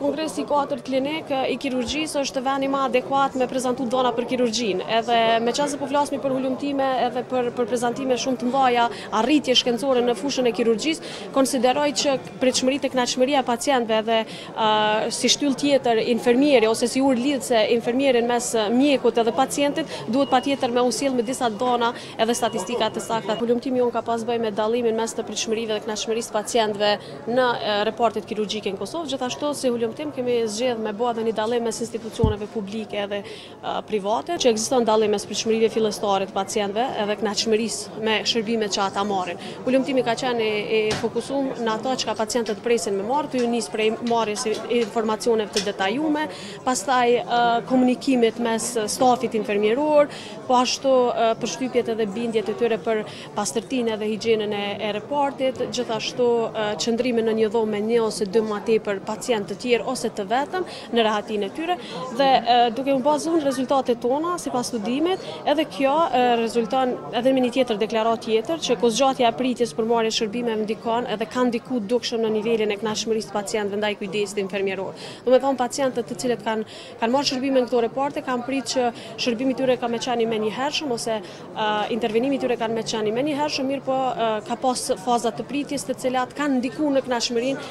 Kongresi i katërt klinik i kirurgjisë është veni ma adekuat me prezantu të dhëna për kirurgjinë. Edhe meqenëse po flasmi për hulumtime edhe për, për prezantime shumë të mbdhaja, arritje shkencore në fushën e kirurgjisë, konsideroj që pritshmëritë, knaqshmëria e pacientëve dhe uh, si shtyllë tjetër infermieri ose si urë lidhëse infermierin mes mjekut edhe pacientit, duhet patjetër me u sjell me disa të dhëna edhe statistika të sakta. Hulumtimi jonë ka pas të bëjë me dallimin mes të pritshmërive dhe knaqshmërisë së pacientëve Në repartet kirurgjike në Kosovë, gjithashtu si hulumtim kemi zgjedhë me bo edhe një dallim mes institucioneve publike edhe private, që ekziston dallim mes pritshmërive fillestare të pacientëve edhe knaqshmërisë me shërbime që ata marrin. Hulumtimi ka qenë i fokusum në atë çka pacientët presin me marrë, tuj u nis prej marrjes informacioneve të detajume, pastaj komunikimit mes stafit infermieror, po ashtu përshtypjet edhe bindjet e tyre për pastërtinë edhe higjienën e repartit, gjithashtu qëndrimin në një dhomë me një ose dy më tepër pacientë të tjerë ose të vetëm në rehatinë e tyre dhe duke u bazu në rezultatet tona sipas studimit, edhe kjo rezulton edhe me një tjetër deklaratë tjetër që kohëzgjatja e pritjes për marrjen e shërbimeve ndikon edhe ka ndiku dukshëm në nivelin e kënaqshmërisë të pacientëve ndaj kujdesit infermieror. Domethënë pacientët të cilët kanë kanë marrë shërbime në këto reparte kanë pritë që shërbimi i tyre ka me qenë i menjëhershëm ose Intervenimi i tyre kanë me qenë i menjëhershëm, mirëpo ka pas faza të pritjes të cilat kanë ndiku në knaqshmërinë.